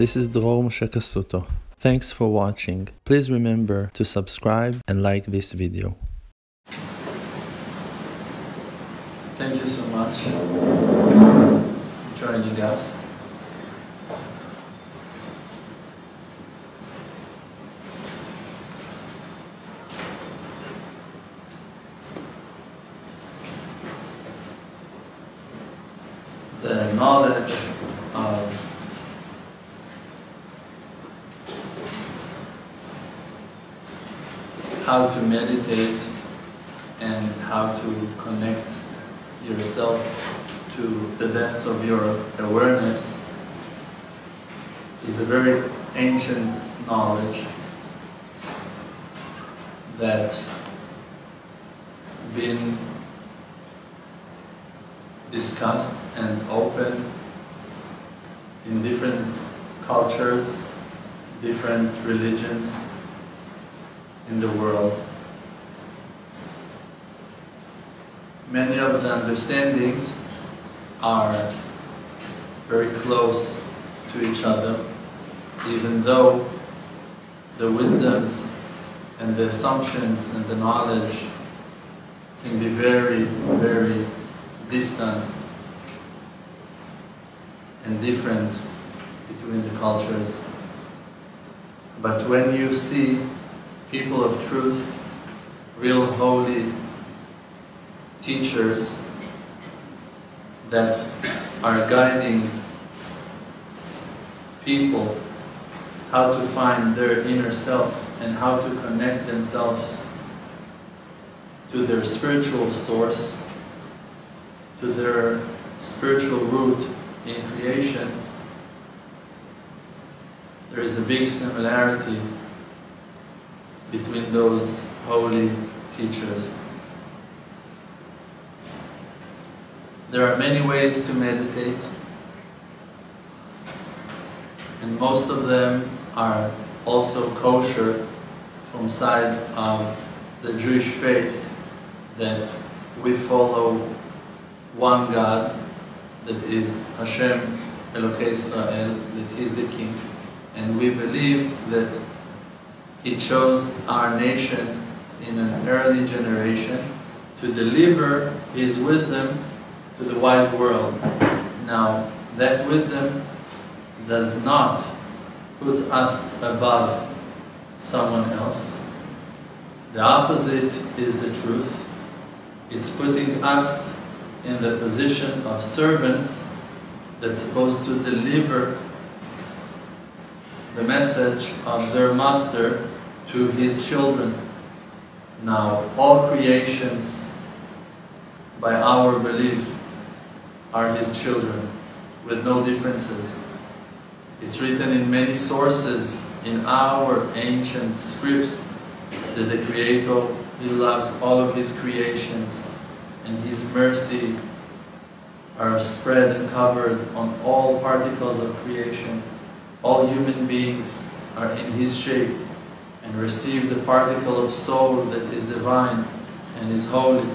This is Dror Moshe. Thanks for watching. Please remember to subscribe and like this video. Thank you so much for joining us. The knowledge of how to meditate and how to connect yourself to the depths of your awareness is a very ancient knowledge that been discussed and open in different cultures, different religions in the world. Many of the understandings are very close to each other, even though the wisdoms and the assumptions and the knowledge can be very, very distant and different between the cultures. But when you see people of truth, real holy teachers that are guiding people how to find their inner self and how to connect themselves to their spiritual source, to their spiritual root in creation, there is a big similarity between those holy teachers. There are many ways to meditate, and most of them are also kosher from side of the Jewish faith that we follow one God that is Hashem Elokei Israel, that He is the King, and we believe that He chose our nation in an early generation to deliver His wisdom to the wide world. Now, that wisdom does not put us above someone else. The opposite is the truth. It's putting us in the position of servants that's supposed to deliver the message of their master to his children. Now, all creations, by our belief, are his children, with no differences. It's written in many sources in our ancient scripts that the Creator, He loves all of His creations and His mercy are spread and covered on all particles of creation. All human beings are in His shape and receive the particle of soul that is divine and is holy.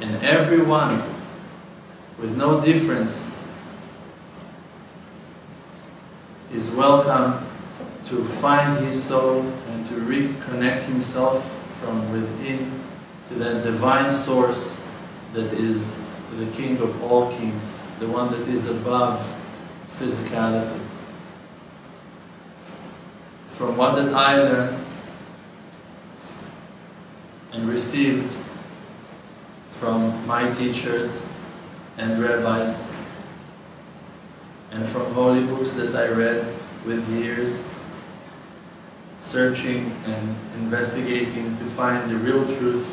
And everyone, with no difference, is welcome to find his soul and to reconnect himself from within to that divine source that is the King of all kings, the one that is above physicality. From what that I learned and received from my teachers and rabbis and from holy books that I read with years searching and investigating to find the real truth,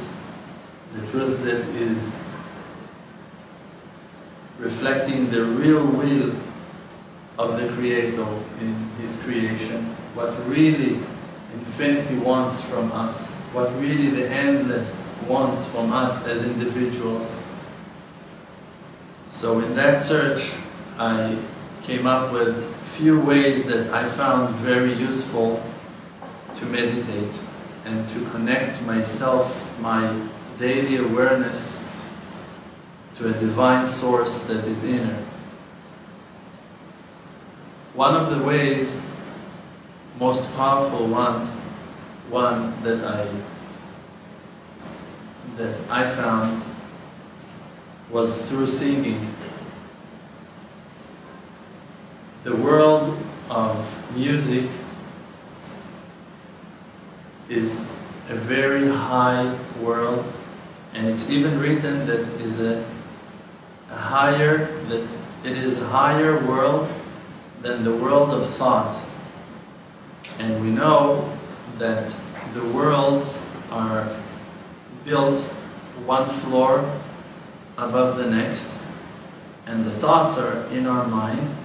the truth that is reflecting the real will of the Creator in His creation, what really infinity wants from us, what really the endless wants from us as individuals. So in that search, I came up with few ways that I found very useful to meditate and to connect myself, my daily awareness to a divine source that is inner. one of the ways, most powerful ones, one that I that I found was through singing. The world of music is a very high world and it's even written that is a, a higher that it is a higher world than the world of thought and we know that the worlds are built one floor above the next and the thoughts are in our mind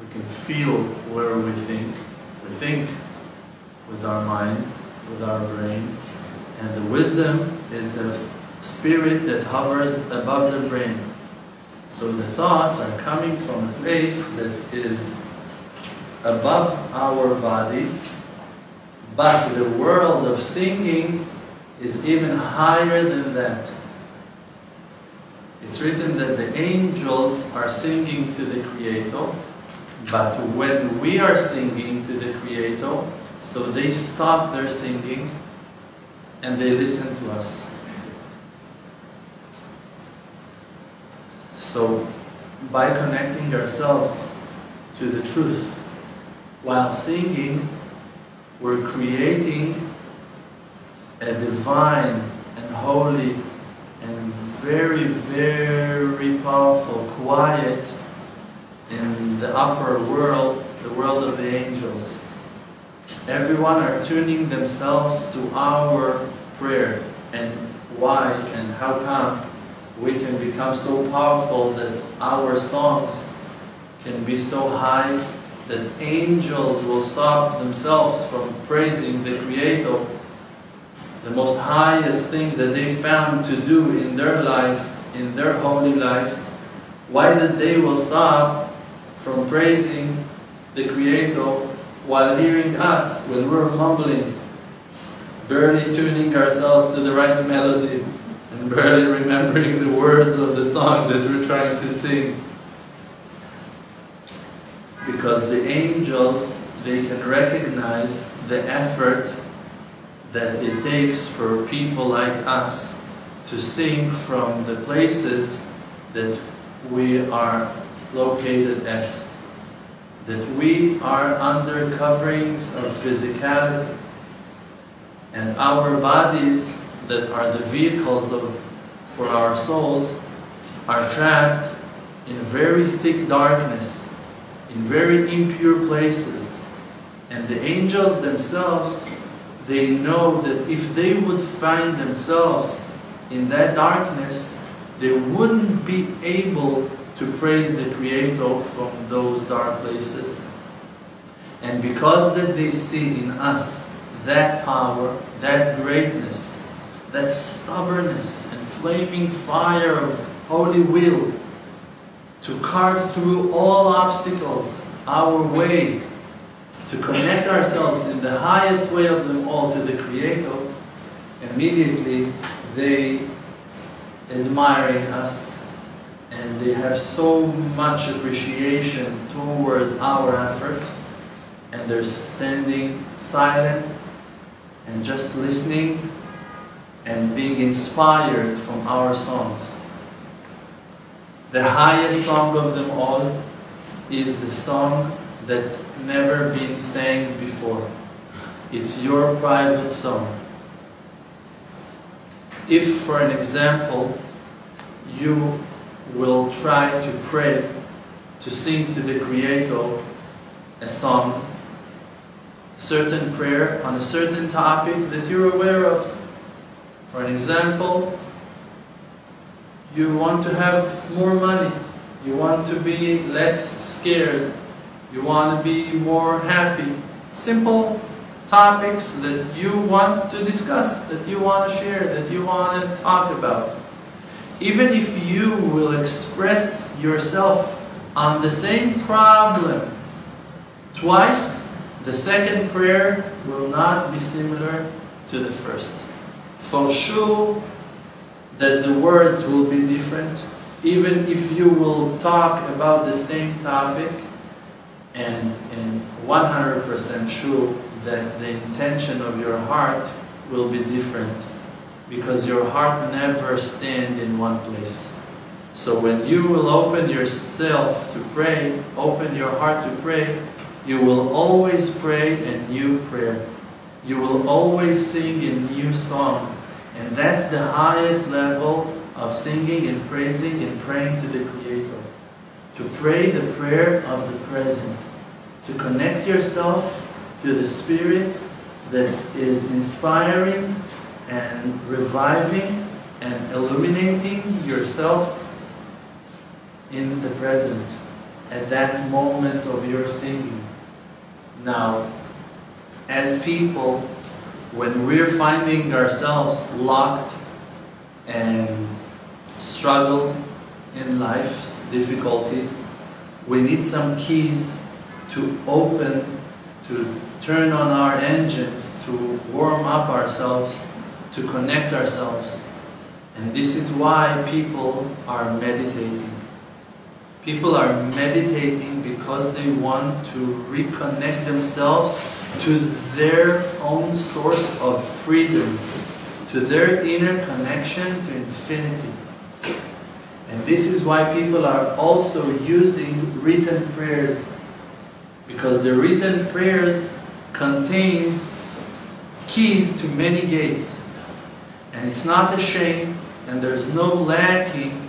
we can feel where we think we think with our mind, with our brain. And the wisdom is the spirit that hovers above the brain. So the thoughts are coming from a place that is above our body, but the world of singing is even higher than that. It's written that the angels are singing to the Creator, but when we are singing to the Creator, so they stop their singing and they listen to us. So, by connecting ourselves to the truth while singing, we're creating a divine and holy and very, very powerful quiet in the upper world, the world of the angels. Everyone are tuning themselves to our prayer and why and how come we can become so powerful that our songs can be so high that angels will stop themselves from praising the Creator. The most highest thing that they found to do in their lives, in their holy lives, why that they will stop from praising the Creator while hearing us when we're mumbling, barely tuning ourselves to the right melody and barely remembering the words of the song that we're trying to sing. Because the angels, they can recognize the effort that it takes for people like us to sing from the places that we are located at that we are under coverings of physicality and our bodies that are the vehicles of, for our souls are trapped in very thick darkness, in very impure places. And the angels themselves, they know that if they would find themselves in that darkness, they wouldn't be able to praise the Creator from those dark places. And because that they see in us that power, that greatness, that stubbornness and flaming fire of holy will to carve through all obstacles our way, to connect ourselves in the highest way of them all to the Creator, immediately they admiring us and they have so much appreciation toward our effort and they're standing silent and just listening and being inspired from our songs. The highest song of them all is the song that never been sang before. It's your private song. If, for an example, you will try to pray, to sing to the Creator a song, a certain prayer on a certain topic that you're aware of. For an example, you want to have more money, you want to be less scared, you want to be more happy. Simple topics that you want to discuss, that you want to share, that you want to talk about. Even if you will express yourself on the same problem twice, the second prayer will not be similar to the first. For sure that the words will be different, even if you will talk about the same topic, and, and 100% sure that the intention of your heart will be different because your heart never stand in one place. So when you will open yourself to pray, open your heart to pray, you will always pray a new prayer. You will always sing a new song. And that's the highest level of singing and praising and praying to the Creator. To pray the prayer of the present. To connect yourself to the Spirit that is inspiring and reviving and illuminating yourself in the present at that moment of your singing. Now, as people, when we're finding ourselves locked and struggle in life's difficulties, we need some keys to open, to turn on our engines, to warm up ourselves, to connect ourselves. And this is why people are meditating. People are meditating because they want to reconnect themselves to their own source of freedom, to their inner connection to infinity. And this is why people are also using written prayers because the written prayers contains keys to many gates. And it's not a shame and there's no lacking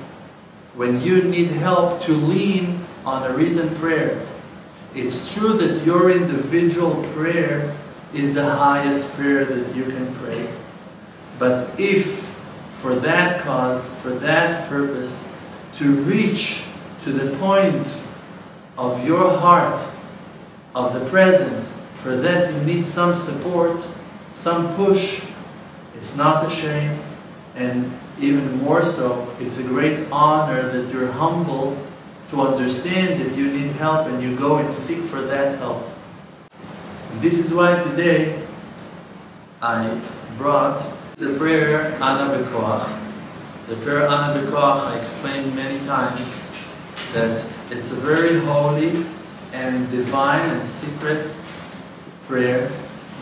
when you need help to lean on a written prayer. It's true that your individual prayer is the highest prayer that you can pray. But if for that cause, for that purpose, to reach to the point of your heart, of the present, for that you need some support, some push, it's not a shame, and even more so, it's a great honor that you're humble to understand that you need help and you go and seek for that help. And this is why today I brought the prayer Ana B'koach. The prayer Ana B'koach, I explained many times that it's a very holy and divine and secret prayer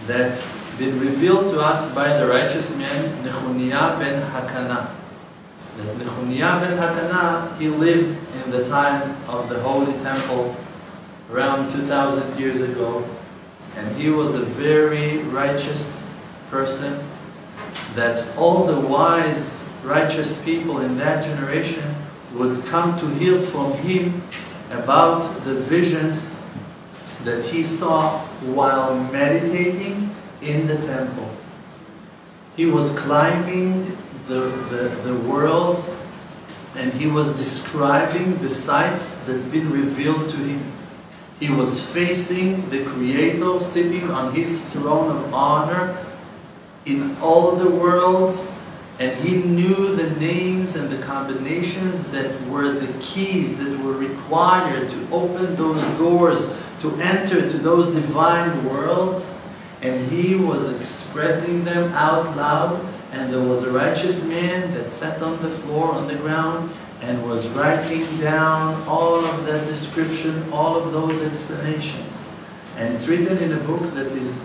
that been revealed to us by the righteous man Nechuniah ben Hakana. That Nechuniah ben Hakana, he lived in the time of the Holy Temple around 2,000 years ago. And he was a very righteous person that all the wise, righteous people in that generation would come to hear from him about the visions that he saw while meditating in the temple. He was climbing the, the, the worlds and he was describing the sights that been revealed to him. He was facing the Creator sitting on his throne of honor in all the worlds and he knew the names and the combinations that were the keys that were required to open those doors to enter to those divine worlds and he was expressing them out loud and there was a righteous man that sat on the floor on the ground and was writing down all of that description, all of those explanations. And it's written in a book that is,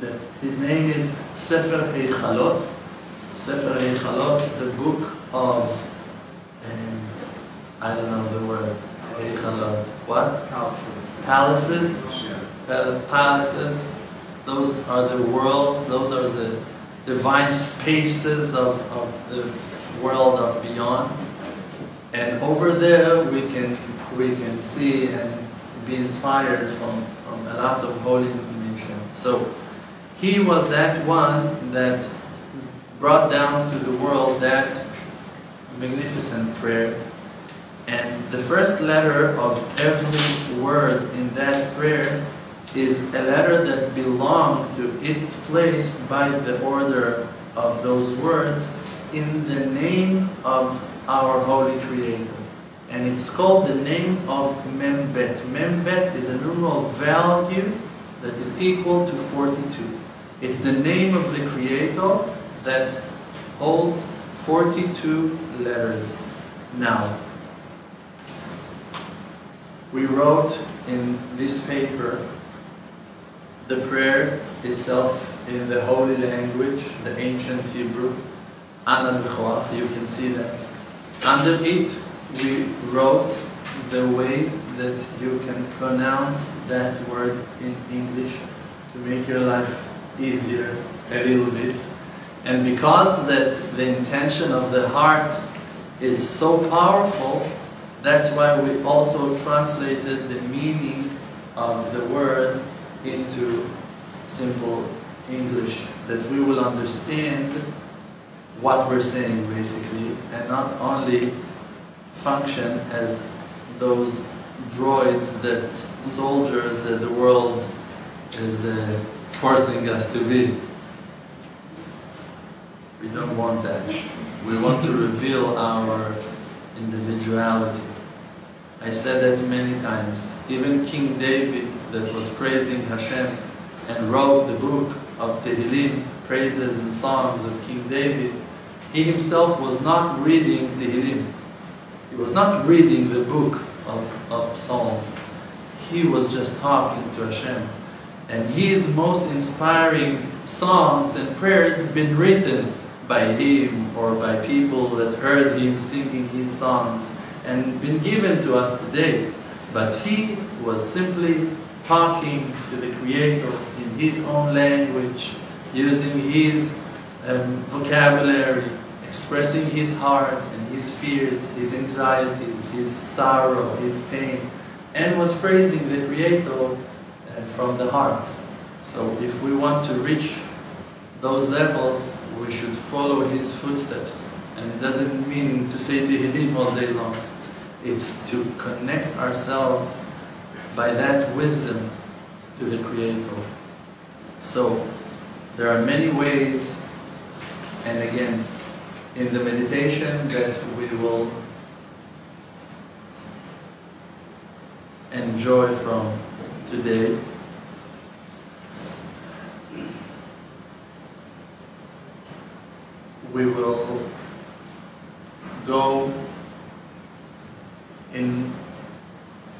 that his name is Sefer Heichalot. Sefer Heichalot, the book of, um, I don't know the word, Heichalot. What? Palaces. Palaces, Yeah. palaces, those are the worlds, those are the divine spaces of, of the world of beyond. And over there we can we can see and be inspired from, from a lot of holy information. So he was that one that brought down to the world that magnificent prayer. And the first letter of every word in that prayer is a letter that belonged to its place by the order of those words in the name of our Holy Creator. And it's called the name of Membet. Membet is a numeral value that is equal to 42. It's the name of the Creator that holds 42 letters. Now, we wrote in this paper the prayer itself in the holy language, the ancient Hebrew, Ana B'koach, you can see that. Under it, we wrote the way that you can pronounce that word in English to make your life easier a little bit. And because that the intention of the heart is so powerful, that's why we also translated the meaning of the word into simple English, that we will understand what we're saying basically, and not only function as those droids that soldiers that the world is uh, forcing us to be. We don't want that. We want to reveal our individuality. I said that many times. Even King David, that was praising Hashem and wrote the book of Tehillim, praises and songs of King David, he himself was not reading Tehillim. He was not reading the book of, of Psalms. He was just talking to Hashem. And his most inspiring songs and prayers been written by him or by people that heard him singing his songs and been given to us today. But he was simply talking to the Creator in his own language, using his um, vocabulary, expressing his heart and his fears, his anxieties, his sorrow, his pain, and was praising the Creator uh, from the heart. So if we want to reach those levels, we should follow his footsteps. And it doesn't mean to say Tehillim all day long. It's to connect ourselves by that wisdom to the Creator. So there are many ways, and again, in the meditation that we will enjoy from today. We will go in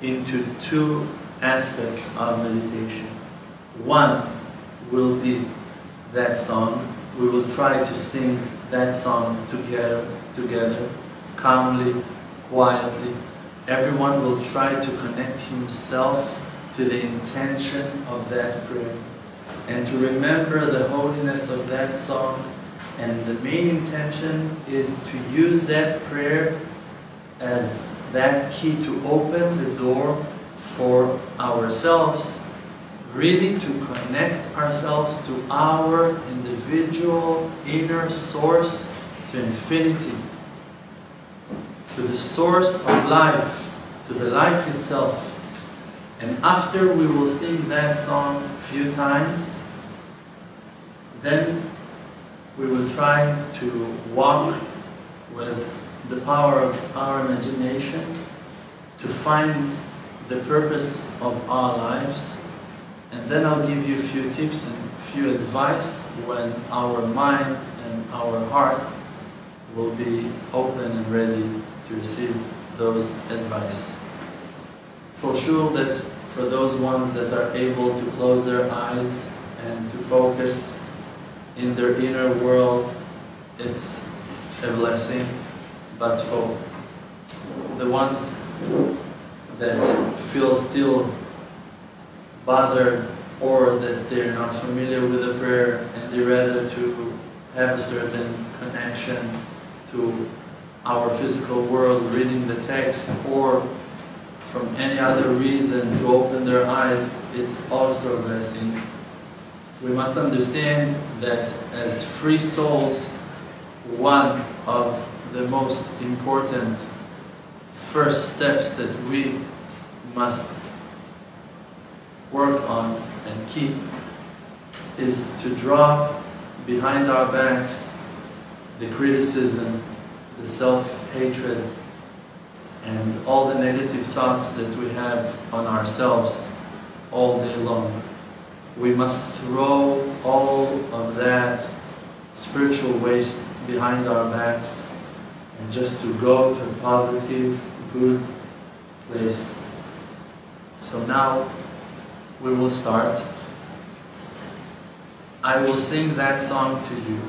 into two aspects of meditation. One will be that song. We will try to sing that song together, together, calmly, quietly. Everyone will try to connect himself to the intention of that prayer and to remember the holiness of that song. And the main intention is to use that prayer as that key to open the door for ourselves, really to connect ourselves to our individual inner source, to infinity, to the source of life, to the life itself. And after we will sing that song a few times, then we will try to walk with the power of our imagination to find the purpose of our lives. And then I'll give you a few tips and a few advice when our mind and our heart will be open and ready to receive those advice. For sure that for those ones that are able to close their eyes and to focus in their inner world, it's a blessing. But for the ones that feel still bothered or that they're not familiar with the prayer and they rather to have a certain connection to our physical world, reading the text, or from any other reason to open their eyes, it's also a blessing. We must understand that as free souls, one of the most important first steps that we must work on and keep is to drop behind our backs the criticism, the self-hatred, and all the negative thoughts that we have on ourselves all day long. We must throw all of that spiritual waste behind our backs and just to go to a positive, good place So now we will start. I will sing that song to you.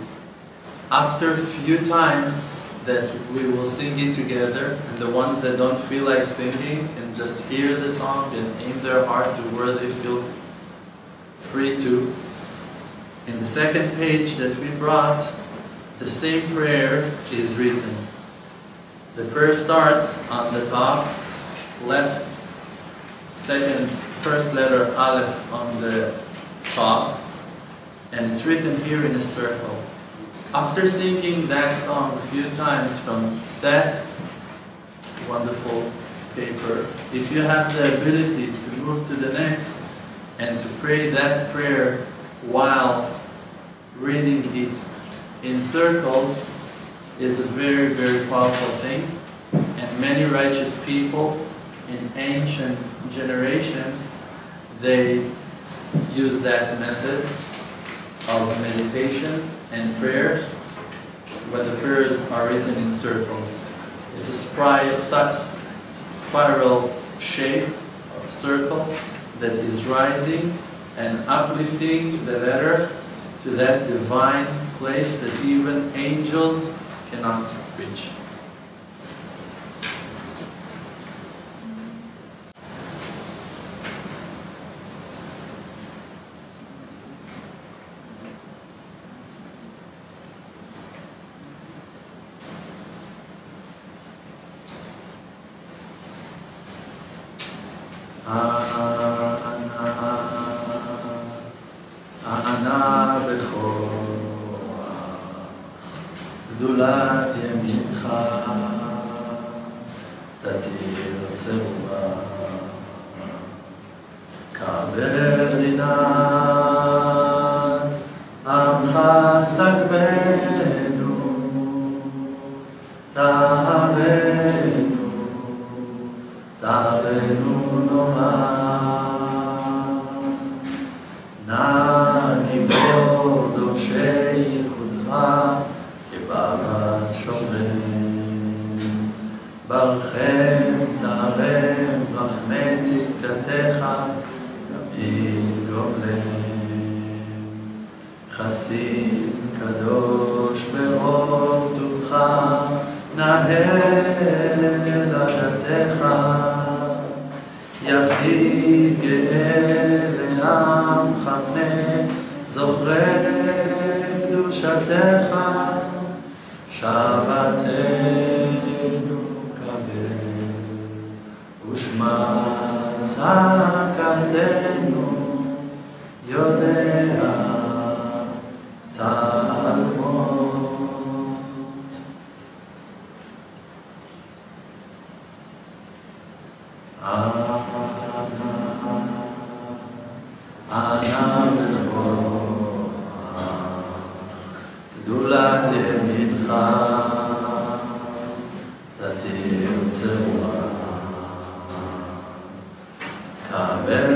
After a few times that we will sing it together, and the ones that don't feel like singing can just hear the song and aim their heart to where they feel free to. In the second page that we brought, the same prayer is written. The prayer starts on the top, left, second, first letter Aleph on the top, and it's written here in a circle. After singing that song a few times from that wonderful paper, if you have the ability to move to the next and to pray that prayer while reading it in circles is a very, very powerful thing. And many righteous people in ancient generations, they use that method of meditation and prayers, where the prayers are written in circles. It's a spiral shape of circle that is rising and uplifting the letter to that divine place that even angels cannot reach. So. Um, Amen.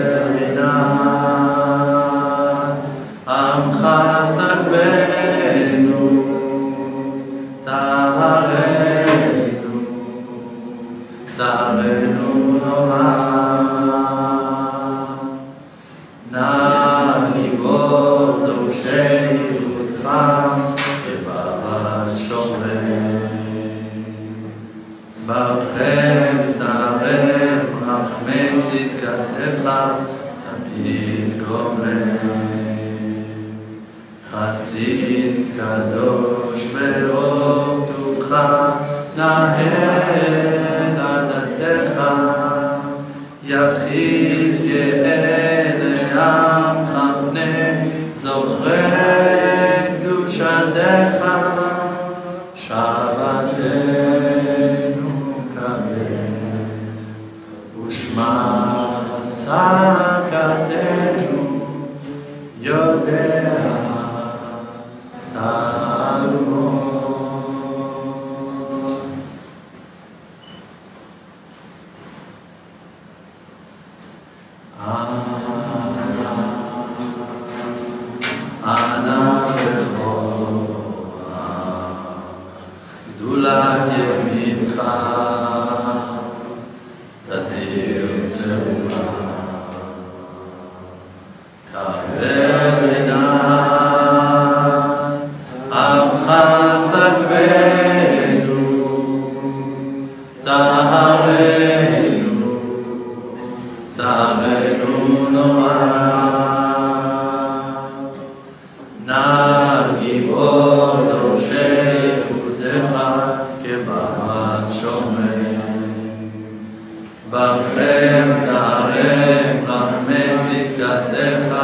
ברכם תערם, רחמי צדקתך,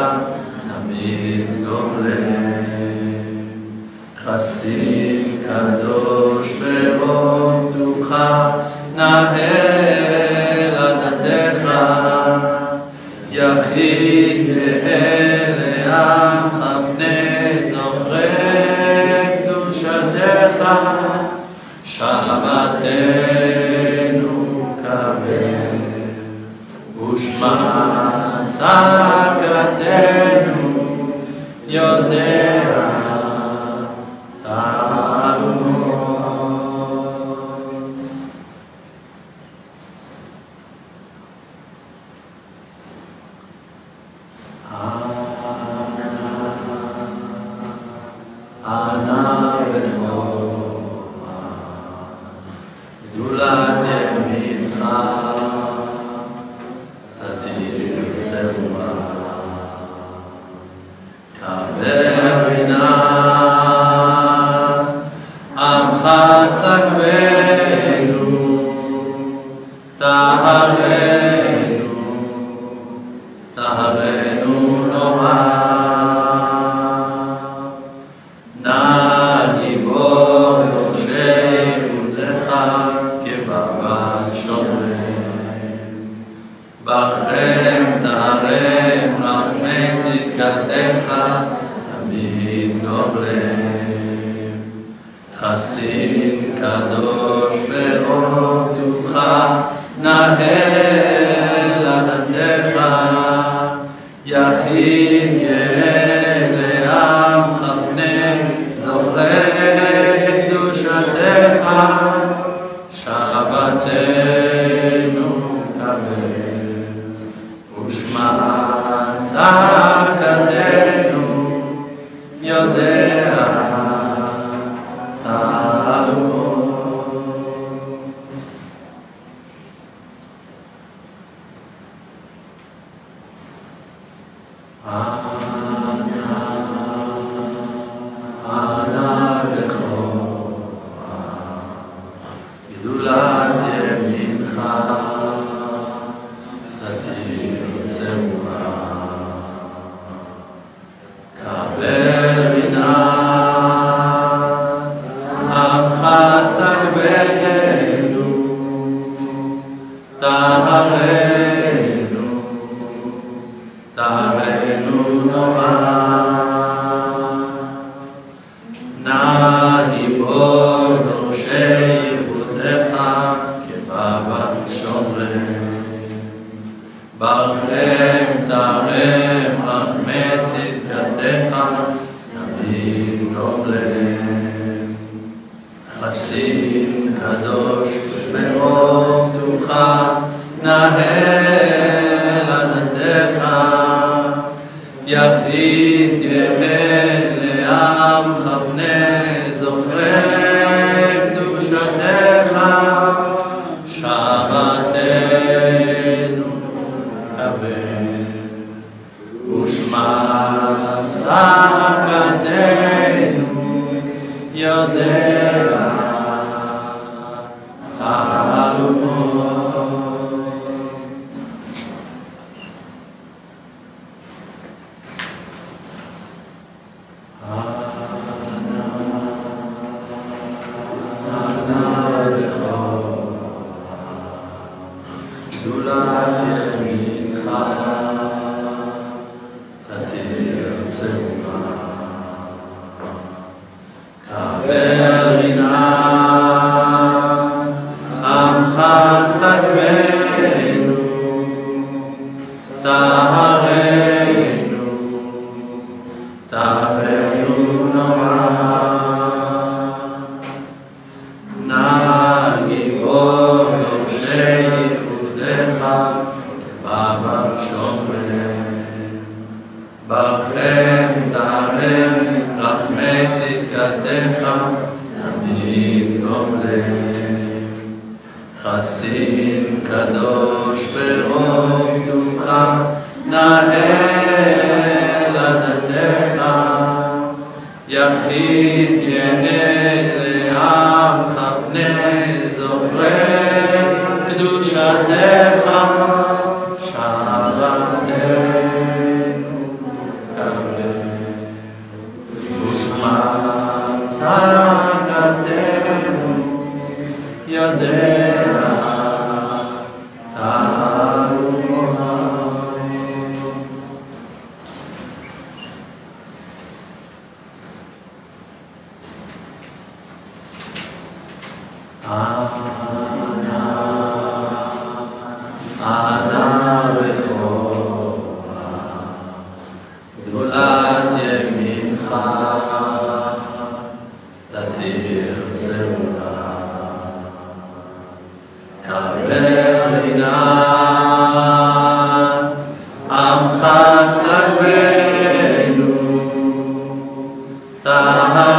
תמיד גומלם. חסיד קדוש ברוב טובך, נאה Yeah. Sula Jesu Mika.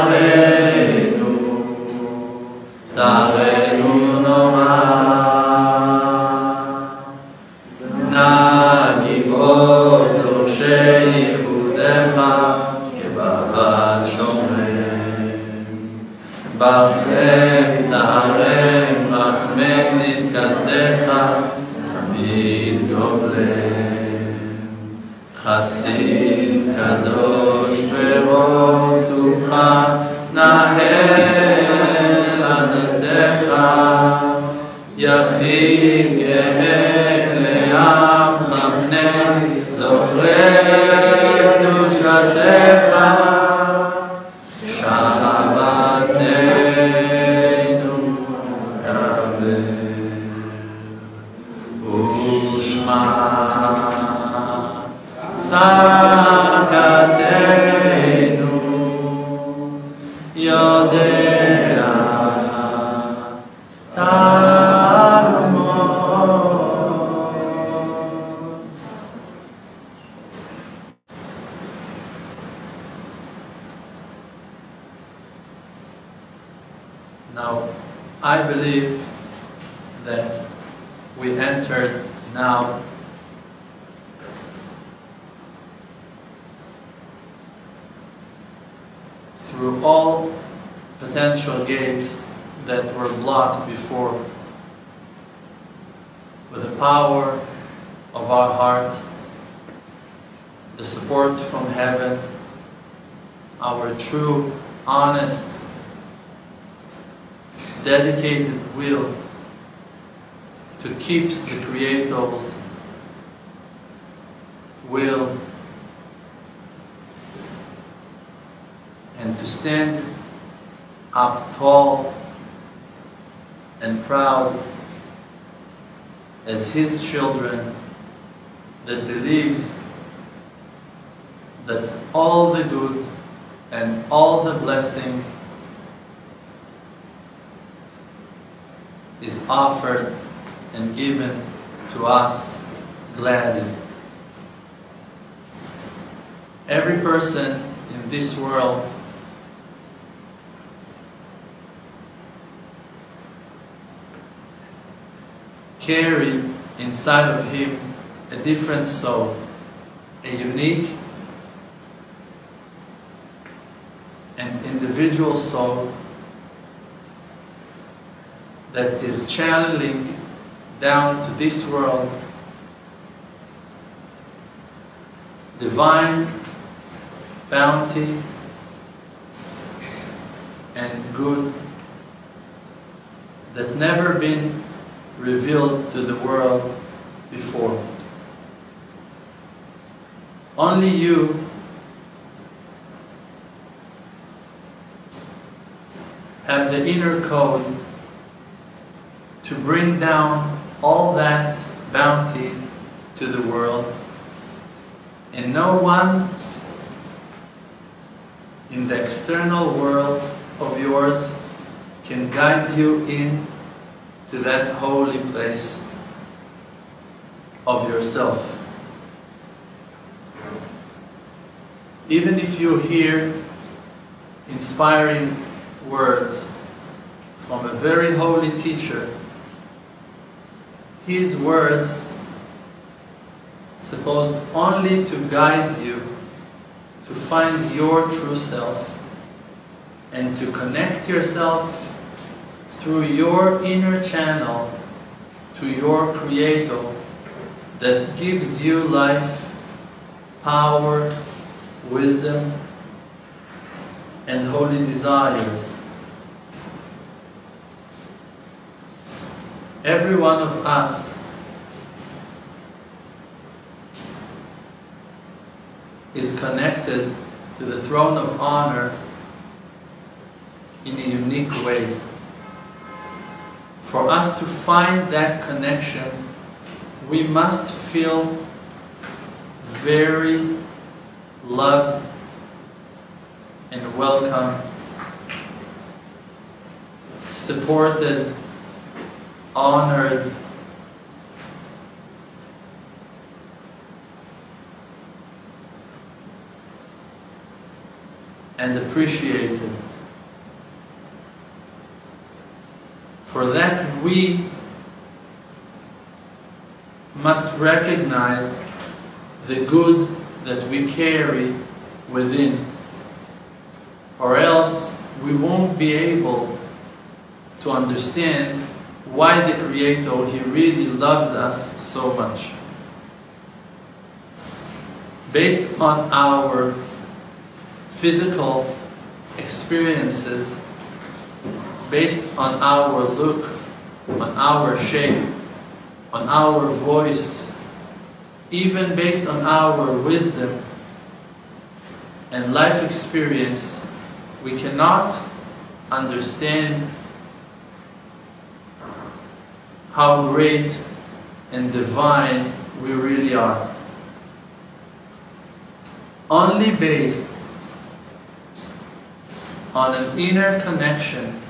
Amen. And to stand up tall and proud as His children that believes that all the good and all the blessing is offered and given to us gladly. Every person in this world carry inside of him a different soul, a unique and individual soul that is channeling down to this world divine bounty and good that never been revealed to the world before. Only you have the inner code to bring down all that bounty to the world, and no one in the external world of yours can guide you in to that holy place of yourself. Even if you hear inspiring words from a very holy teacher, his words supposed only to guide you to find your true self and to connect yourself through your inner channel to your Creator that gives you life, power, wisdom, and holy desires. Every one of us is connected to the throne of honor in a unique way. For us to find that connection, we must feel very loved and welcome, supported, honored, and appreciated. For that we must recognize the good that we carry within, or else we won't be able to understand why the Creator, He really loves us so much. Based on our physical experiences, based on our look, on our shape, on our voice, even based on our wisdom and life experience, we cannot understand how great and divine we really are. Only based on an inner connection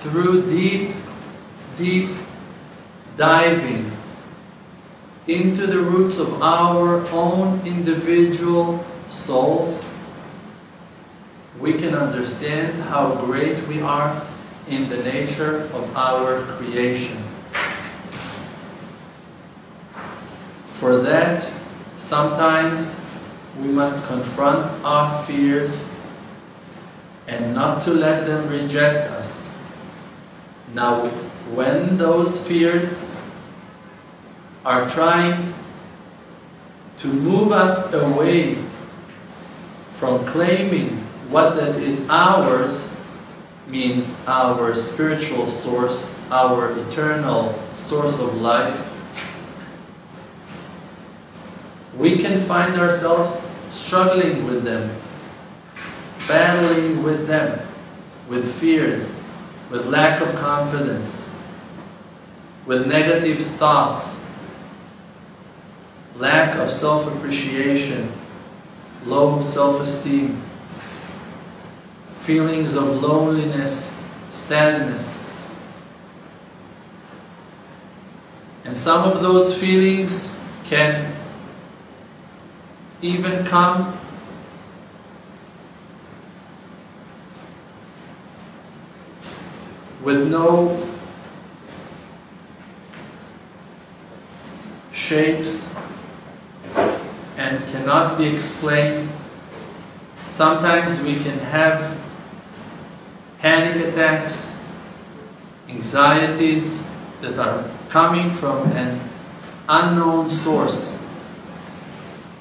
through deep, deep diving into the roots of our own individual souls, we can understand how great we are in the nature of our creation. For that, sometimes we must confront our fears and not to let them reject us. Now, when those fears are trying to move us away from claiming what that is ours, means our spiritual source, our eternal source of life, we can find ourselves struggling with them, battling with them, with fears, with lack of confidence, with negative thoughts, lack of self appreciation, low self esteem, feelings of loneliness, sadness. And some of those feelings can even come with no shapes and cannot be explained. Sometimes we can have panic attacks, anxieties that are coming from an unknown source.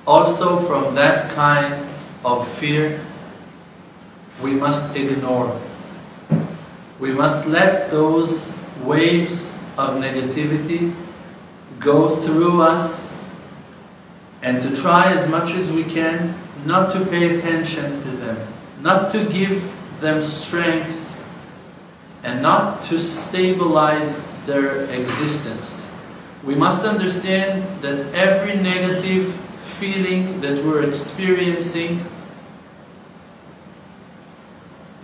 Also, from that kind of fear, we must ignore. We must let those waves of negativity go through us and to try as much as we can not to pay attention to them, not to give them strength, and not to stabilize their existence. We must understand that every negative feeling that we're experiencing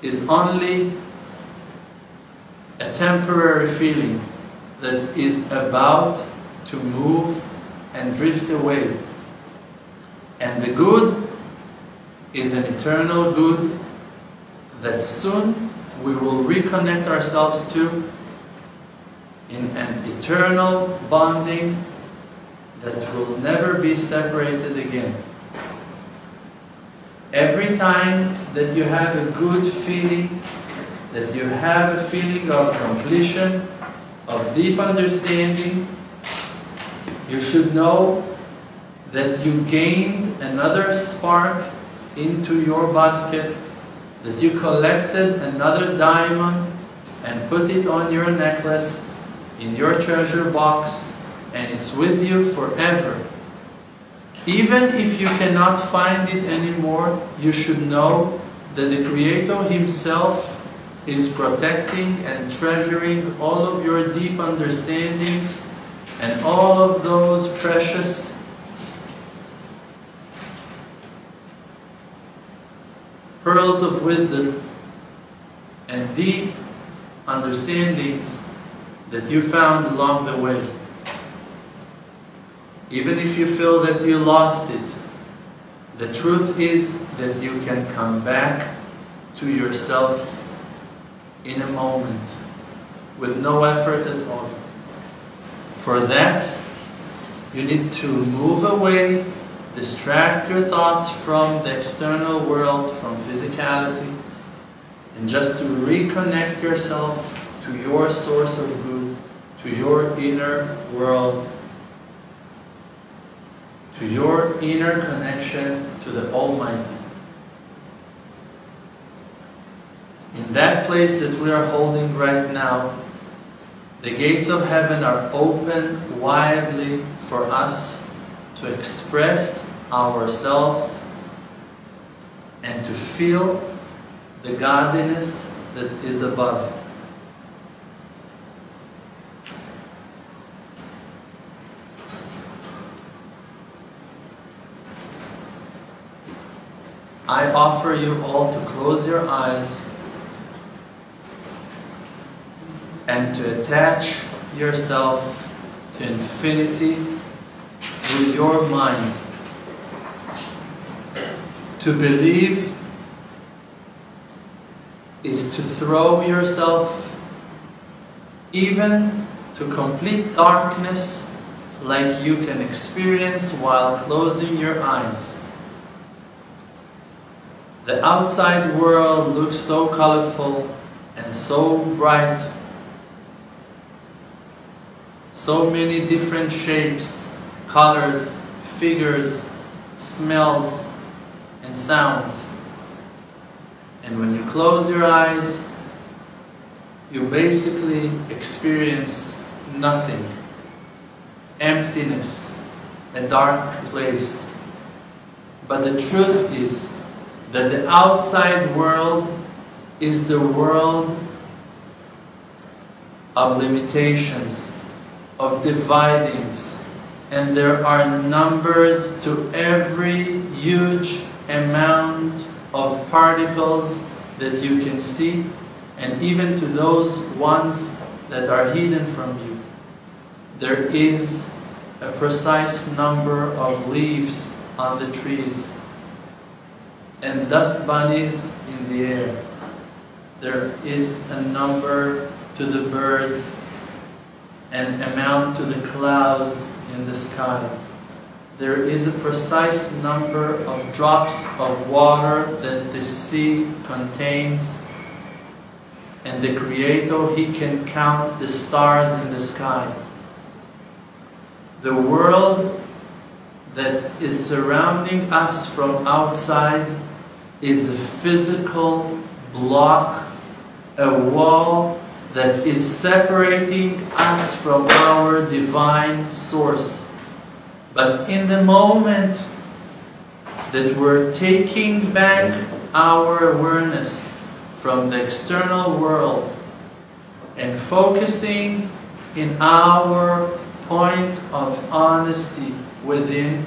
is only a temporary feeling that is about to move and drift away. And the good is an eternal good that soon we will reconnect ourselves to in an eternal bonding that will never be separated again. Every time that you have a good feeling that you have a feeling of completion, of deep understanding, you should know that you gained another spark into your basket, that you collected another diamond and put it on your necklace, in your treasure box, and it's with you forever. Even if you cannot find it anymore, you should know that the Creator Himself is protecting and treasuring all of your deep understandings and all of those precious pearls of wisdom and deep understandings that you found along the way. Even if you feel that you lost it, the truth is that you can come back to yourself in a moment with no effort at all. For that, you need to move away, distract your thoughts from the external world, from physicality, and just to reconnect yourself to your source of good, to your inner world, to your inner connection to the Almighty. In that place that we are holding right now, the gates of heaven are open widely for us to express ourselves and to feel the godliness that is above. I offer you all to close your eyes and to attach yourself to infinity through your mind. To believe is to throw yourself even to complete darkness like you can experience while closing your eyes. The outside world looks so colorful and so bright so many different shapes, colors, figures, smells, and sounds. And when you close your eyes, you basically experience nothing. Emptiness, a dark place. But the truth is that the outside world is the world of limitations, of dividings, and there are numbers to every huge amount of particles that you can see, and even to those ones that are hidden from you. There is a precise number of leaves on the trees and dust bunnies in the air. There is a number to the birds and amount to the clouds in the sky. There is a precise number of drops of water that the sea contains and the Creator, He can count the stars in the sky. The world that is surrounding us from outside is a physical block, a wall that is separating us from our divine source. But in the moment that we're taking back our awareness from the external world and focusing in our point of honesty within,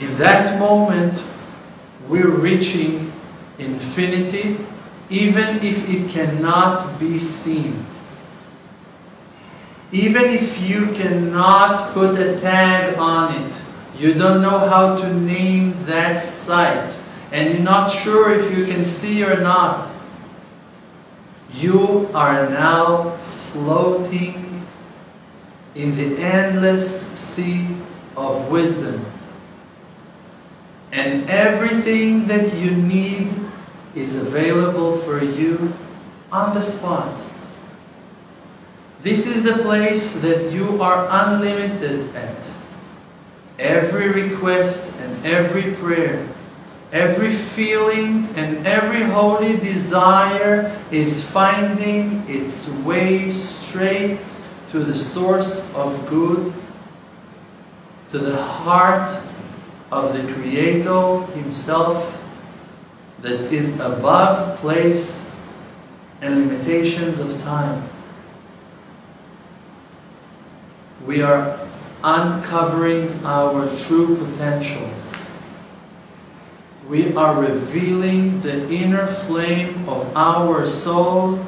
in that moment we're reaching infinity even if it cannot be seen. Even if you cannot put a tag on it, you don't know how to name that site, and you're not sure if you can see or not, you are now floating in the endless sea of wisdom. And everything that you need is available for you on the spot. This is the place that you are unlimited at. Every request and every prayer, every feeling and every holy desire is finding its way straight to the source of good, to the heart of the Creator Himself that is above place and limitations of time. We are uncovering our true potentials. We are revealing the inner flame of our soul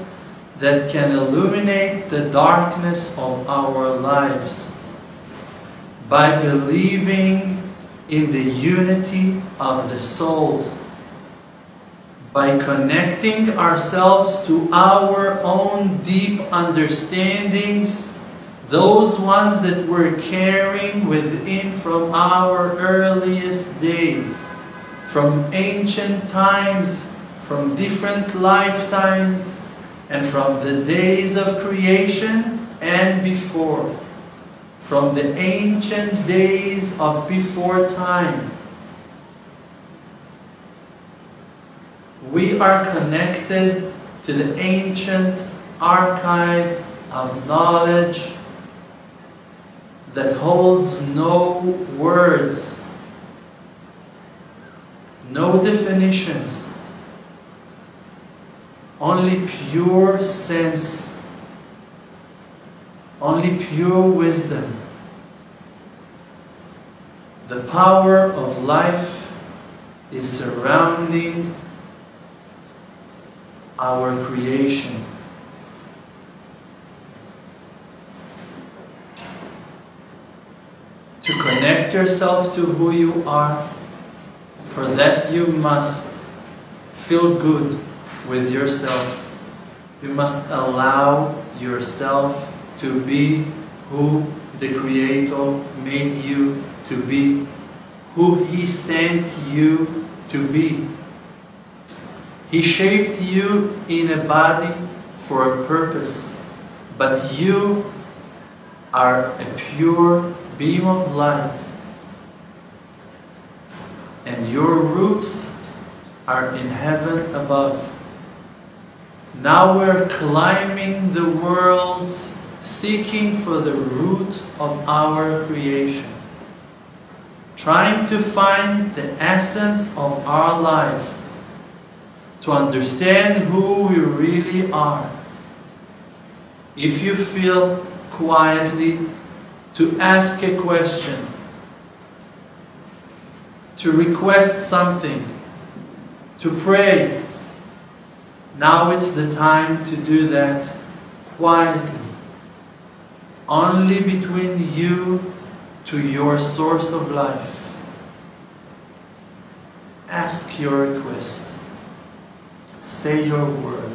that can illuminate the darkness of our lives by believing in the unity of the souls, by connecting ourselves to our own deep understandings, those ones that we're carrying within from our earliest days, from ancient times, from different lifetimes, and from the days of creation and before, from the ancient days of before time. We are connected to the ancient archive of knowledge that holds no words, no definitions, only pure sense, only pure wisdom. The power of life is surrounding our creation. To connect yourself to who you are, for that you must feel good with yourself. You must allow yourself to be who the Creator made you to be, who He sent you to be. He shaped you in a body for a purpose, but you are a pure beam of light, and your roots are in heaven above. Now we're climbing the worlds, seeking for the root of our creation, trying to find the essence of our life, to understand who we really are. If you feel quietly to ask a question, to request something, to pray, now it's the time to do that quietly, only between you to your source of life. Ask your request. Say your word.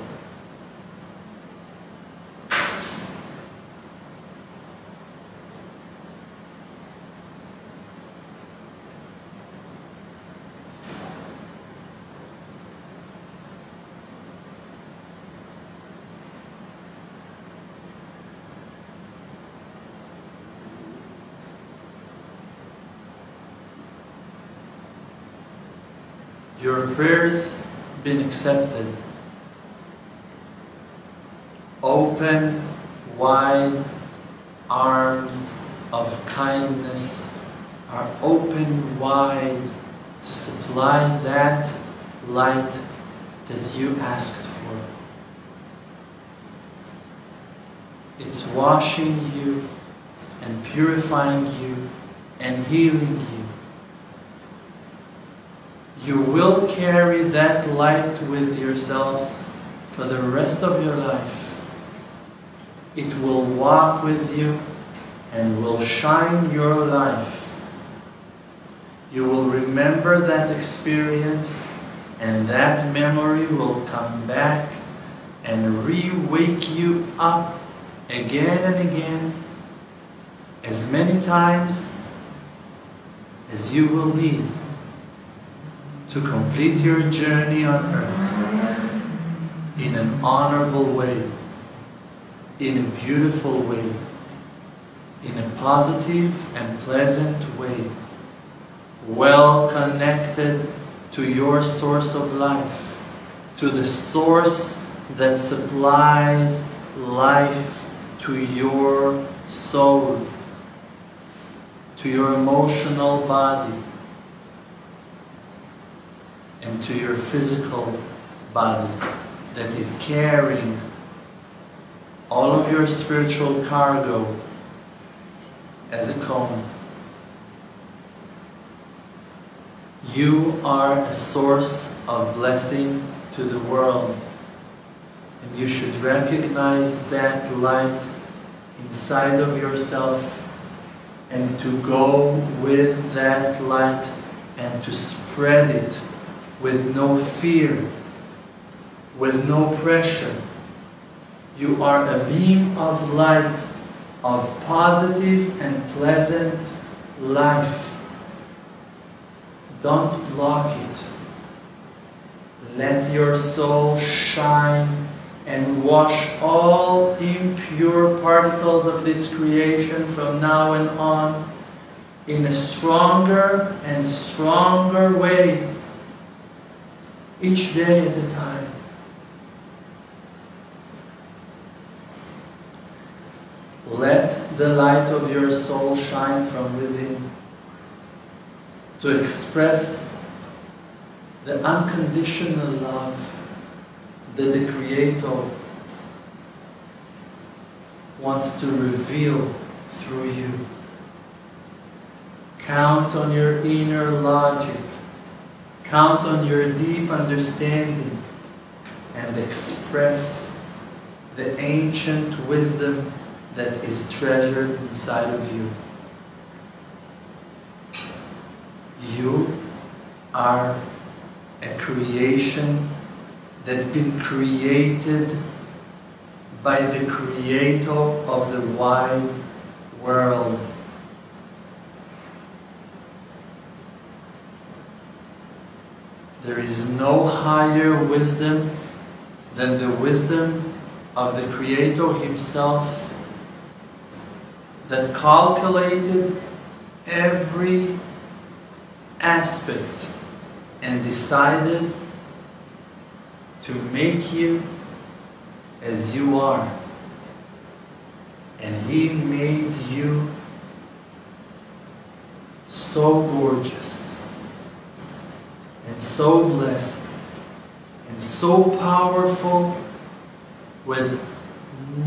Your prayers been accepted. Open, wide arms of kindness are open wide to supply that light that you asked for. It's washing you and purifying you and healing you. You will carry that light with yourselves for the rest of your life. It will walk with you and will shine your life. You will remember that experience and that memory will come back and re-wake you up again and again as many times as you will need to complete your journey on earth. in an honorable way, in a beautiful way, in a positive and pleasant way, well connected to your source of life, to the source that supplies life to your soul, to your emotional body, and to your physical body that is carrying all of your spiritual cargo as a cone. You are a source of blessing to the world. And you should recognize that light inside of yourself and to go with that light and to spread it with no fear, with no pressure. You are a beam of light, of positive and pleasant life. Don't block it. Let your soul shine and wash all impure particles of this creation from now and on in a stronger and stronger way, each day at a time. Let the light of your soul shine from within to express the unconditional love that the Creator wants to reveal through you. Count on your inner logic. Count on your deep understanding and express the ancient wisdom that is treasured inside of you. You are a creation that been created by the creator of the wide world. There is no higher wisdom than the wisdom of the creator himself that calculated every aspect and decided to make you as you are. And He made you so gorgeous so blessed and so powerful with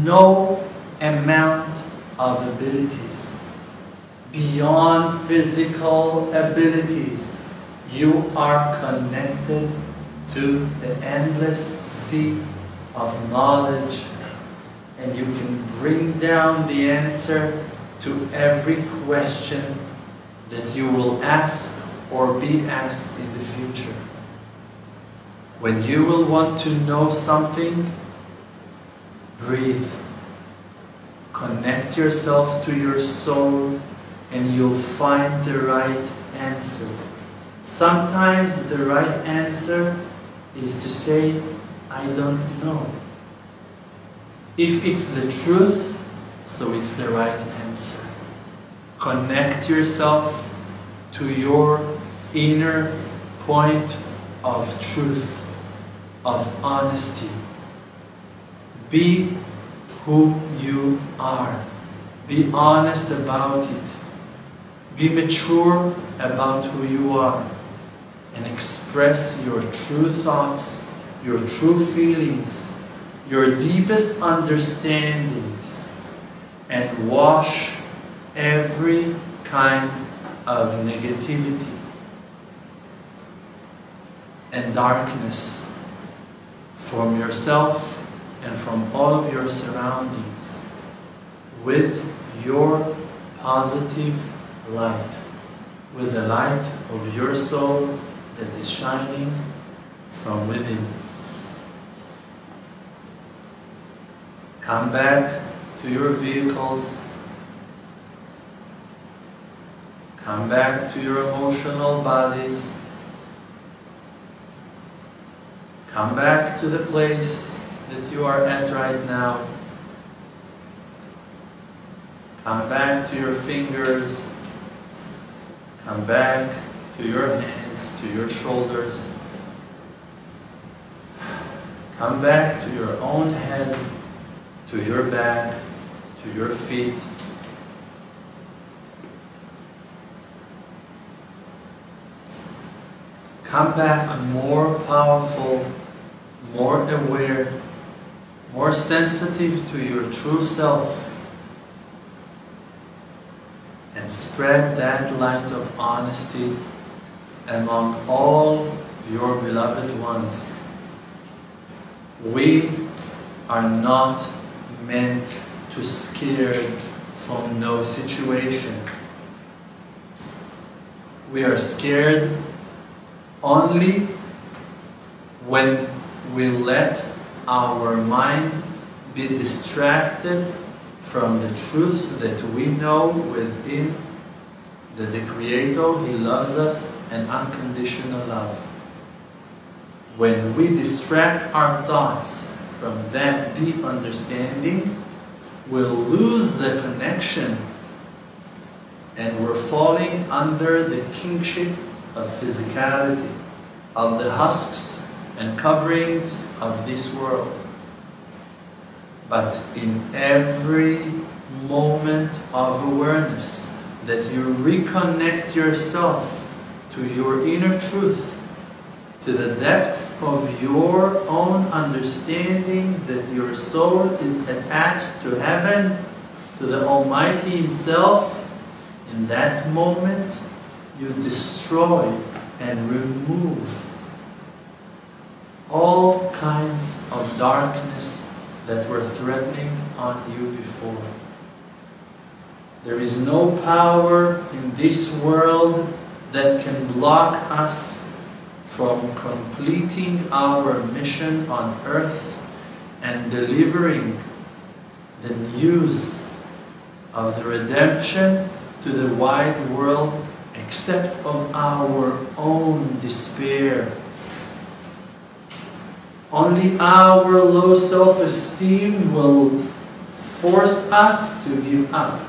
no amount of abilities beyond physical abilities. You are connected to the endless sea of knowledge and you can bring down the answer to every question that you will ask or be asked in the future. When you will want to know something, breathe. Connect yourself to your soul and you'll find the right answer. Sometimes the right answer is to say, I don't know. If it's the truth, so it's the right answer. Connect yourself to your inner point of truth, of honesty. Be who you are. Be honest about it. Be mature about who you are and express your true thoughts, your true feelings, your deepest understandings, and wash every kind of negativity and darkness from yourself and from all of your surroundings with your positive light, with the light of your soul that is shining from within. Come back to your vehicles. Come back to your emotional bodies. Come back to the place that you are at right now. Come back to your fingers. Come back to your hands, to your shoulders. Come back to your own head, to your back, to your feet. Come back more powerful, more aware, more sensitive to your true self. And spread that light of honesty among all your beloved ones. We are not meant to scare from no situation. We are scared only when we let our mind be distracted from the truth that we know within that the Creator, He loves us and unconditional love. When we distract our thoughts from that deep understanding, we'll lose the connection and we're falling under the kingship of physicality, of the husks and coverings of this world. But in every moment of awareness that you reconnect yourself to your inner truth, to the depths of your own understanding that your soul is attached to heaven, to the Almighty Himself, in that moment you destroy and remove all kinds of darkness that were threatening on you before. There is no power in this world that can block us from completing our mission on earth and delivering the news of the redemption to the wide world except of our own despair. Only our low self-esteem will force us to give up.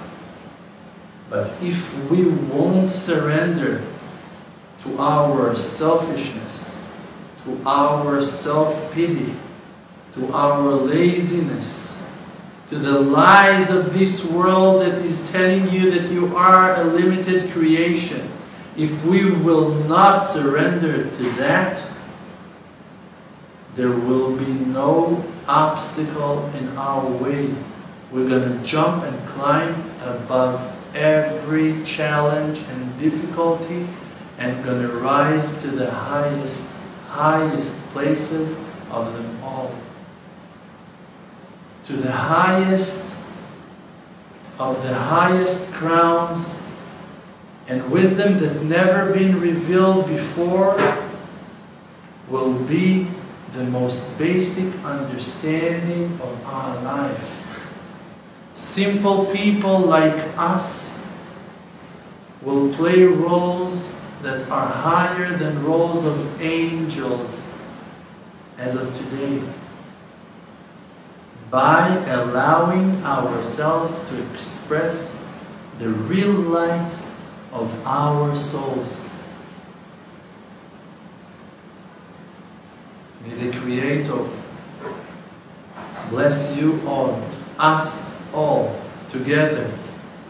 But if we won't surrender to our selfishness, to our self-pity, to our laziness, to the lies of this world that is telling you that you are a limited creation, if we will not surrender to that, there will be no obstacle in our way. We're going to jump and climb above every challenge and difficulty and going to rise to the highest, highest places of them all. To the highest of the highest crowns and wisdom that never been revealed before will be the most basic understanding of our life. Simple people like us will play roles that are higher than roles of angels as of today by allowing ourselves to express the real light of our souls. May the Creator bless you all, us all, together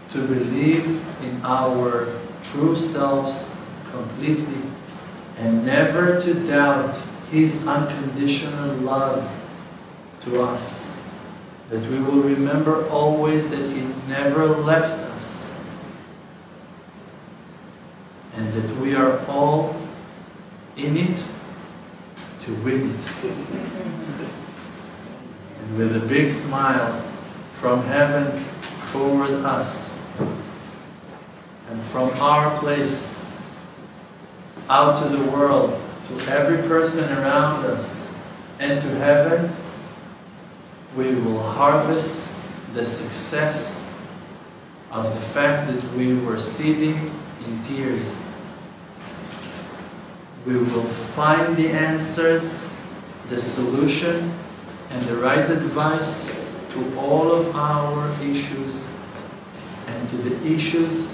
to believe in our true selves completely and never to doubt His unconditional love to us. That we will remember always that He never left us and that we are all in it to win it. And with a big smile from heaven toward us and from our place out to the world, to every person around us, and to heaven, we will harvest the success of the fact that we were sitting in tears. We will find the answers the solution and the right advice to all of our issues and to the issues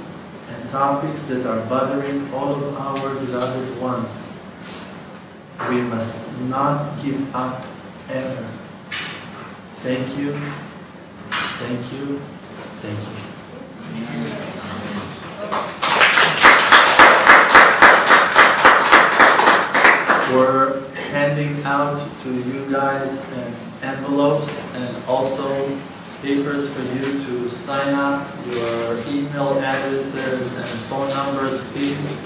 and topics that are bothering all of our beloved ones. We must not give up ever. Thank you, thank you, thank you. We're handing out to you guys envelopes and also papers for you to sign up your email addresses and phone numbers, please.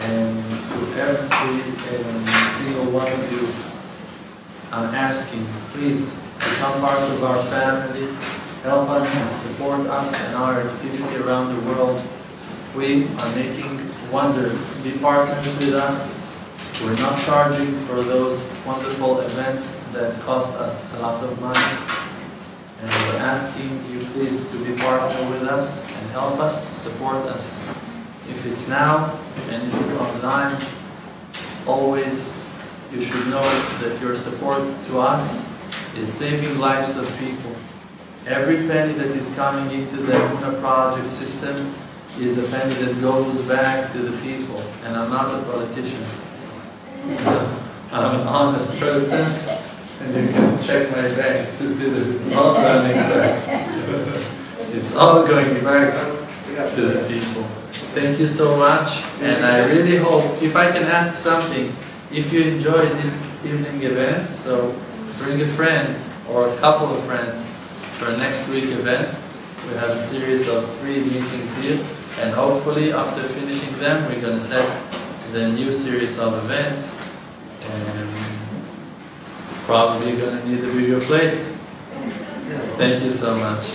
And to every um, single one of you, I'm asking, please become part of our family, help us and support us in our activity around the world. We are making wonders. Be partners with us. We're not charging for those wonderful events that cost us a lot of money. And we're asking you please to be partner with us and help us, support us. If it's now and if it's online, always you should know that your support to us is saving lives of people. Every penny that is coming into the Emunah project system is a penny that goes back to the people. And I'm not a politician. I'm an honest person, and you can check my bank to see that it's all running back. it's all going back to the people. Thank you so much, and I really hope, if I can ask something, if you enjoyed this evening event, so bring a friend or a couple of friends for next week event. We have a series of three meetings here, and hopefully after finishing them, we're going to set the new series of events and probably gonna need a bigger place. Thank you so much.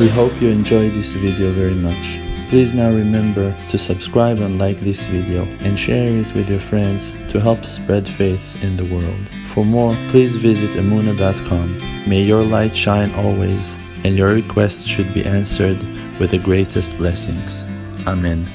We hope you enjoyed this video very much. Please now remember to subscribe and like this video and share it with your friends to help spread faith in the world. For more, please visit Emunah.com. May your light shine always and your requests should be answered with the greatest blessings. Amen.